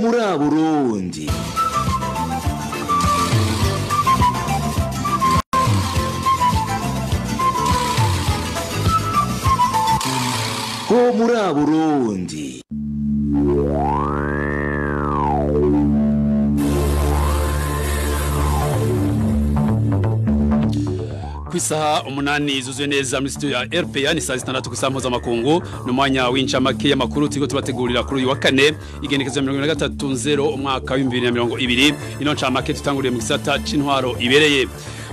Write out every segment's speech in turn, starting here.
muri Burundi. Ho muri Burundi. Ku isaha umunani zuzuye neza muri studio ya RPA ni saa zitandatu ku isaha mpuzamakungu ni umwanya w'incamake y'amakuru turiko tubategurira kuri uyu wa kane igenekezo ya mirongo na gatatu nzero umwaka w'ibihumbi bibiri na mirongo ibiri. Ino ncamake tutanguriye mu gisata c'intwaro ibereye.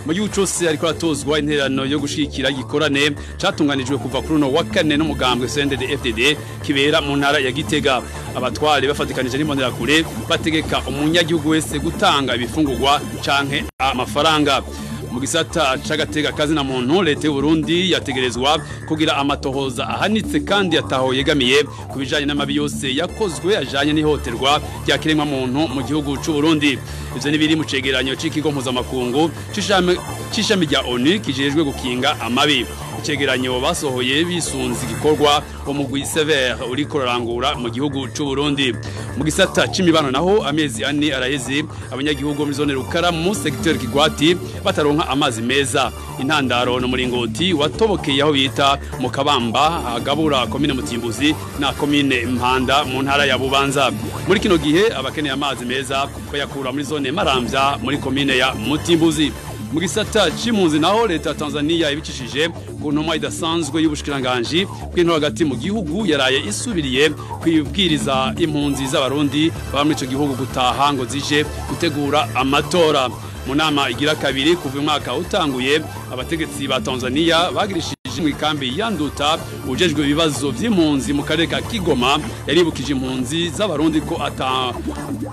Mu gihugu cose ariko aratozwa intererano yo gushigikira igikorane catunganijwe kuva kuri uno wa kane n'umugambwe CNDD FDD kibera mu ntara ya Gitega. Abatware bafatikanije n'imbonerakure bategeka umunyagihugu wese gutanga ibifungurwa canke amafaranga. Mu gisata c'agateka kazi na muntu leta y'u Burundi yategerezwa kugira amatohoza ahanitse kandi ataho yegamiye ku bijanye n'amabi yose yakozwe ajanye n'ihoterwa rya kiremwa muntu mu gihugu c'u Burundi. Ivyo nibiri mu cegeranyo c'ikigo mpuzamakungu c'ishami rya ONU kijejwe gukinga amabi. Icegeranyo basohoye bisunze igikorwa umugwi Sever uri kurarangura mu gihugu c'u Burundi. Mu gisata c'imibano naho amezi ane araheze abanyagihugu muri zone rukara mu secteur Kigwati bataronka amazi meza. Intandaro no muringoti watobokeye aho bita mu Kabamba agabura komine Mutimbuzi na komine Mpanda mu ntara ya Bubanza. Muri kino gihe abakeneye amazi meza bayakura muri zone Maramvya muri komine ya Mutimbuzi. Mu gisata c'impunzi naho leta ya Tanzania ibicishije ku ntumwa idasanzwe y'ubushikiranganji bw'intora hagati mu gihugu yaraye isubiriye kwibwiriza impunzi z'abarundi baba muri ico gihugu gutaha ngo zije gutegura amatora. Mu nama igira kabiri kuva umwaka utanguye abategetsi ba Tanzania bagirishije mu ikambi yanduta ujejwe ibibazo vy'impunzi mu karere ka Kigoma. Yaribukije impunzi z'abarundi ko ata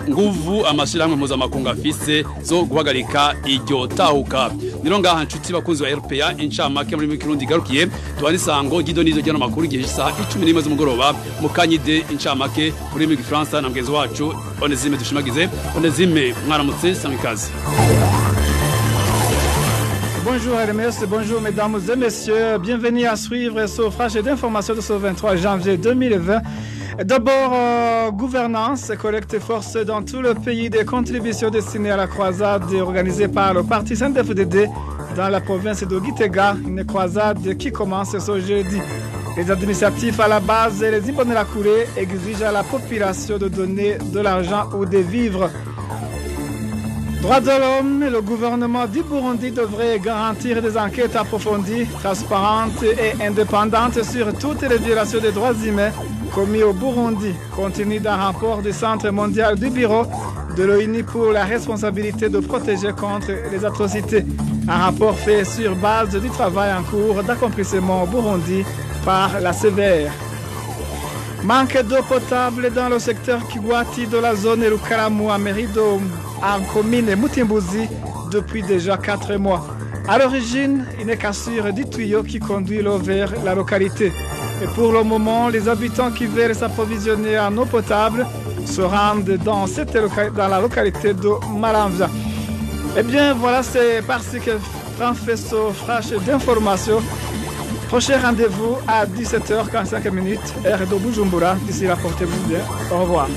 nguvu amashirahamwe mpuzamakungu afise zo guhagarika iryo tahuka. Niro ngaha nshuti bakunzi wa RPA incamake muri Kirundi garukiye tubani sango gido nizo jana makuru gihe isaha 11 z'umugoroba mu kanyide incamake kuri mu Gifaransa na mgenzi wacu Onezime dushimagize. Onezime mwaramutse samikazi Bonjour Hermès, bonjour mesdames et messieurs, bienvenue à suivre ce flash d'information de ce 23 janvier 2020. D'abord, euh, gouvernance, collecte force dans tout le pays des contributions destinées à la croisade organisée par le parti CNDFDD dans la province de Gitega, une croisade qui commence ce jeudi. Les administratifs à la base et les Imbonerakure exigent à la population de donner de l'argent ou des vivres. Droits de l'homme, le gouvernement du Burundi devrait garantir des enquêtes approfondies, transparentes et indépendantes sur toutes les violations des droits humains commis au Burundi, compte d'un rapport du Centre mondial du Bureau de l'ONU pour la responsabilité de protéger contre les atrocités. Un rapport fait sur base du travail en cours d'accomplissement au Burundi par la sévère. Manque d'eau potable dans le secteur Kiwati de la zone Lukaramu à Merido en commune Mutimbuzi depuis déjà 4 mois. À l'origine, une cassure du tuyau qui conduit l'eau vers la localité. Et pour le moment, les habitants qui veulent s'approvisionner en eau potable se rendent dans, cette dans la localité de Maramvia. Eh bien, voilà, c'est parce que Franck fait ce flash d'information. Prochain rendez-vous à 17h45 heure de Bujumbura. D'ici là, portez-vous bien. Au revoir.